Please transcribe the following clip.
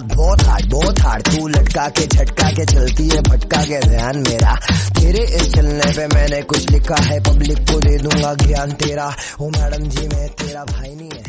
बहुत हार्ड बहुत हार्ड तू लटका के, झटका के, चलती है, भटका के। ध्यान मेरा, तेरे इस चलने पे मैंने कुछ लिखा है। पब्लिक को दे दूँगा ज्ञान तेरा। ओ मैडम जी, मैं तेरा भाई नहीं है।